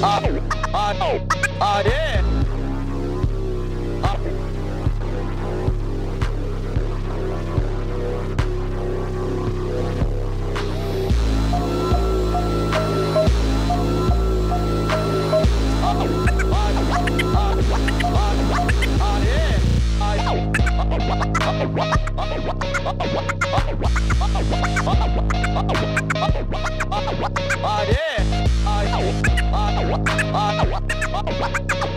Ah,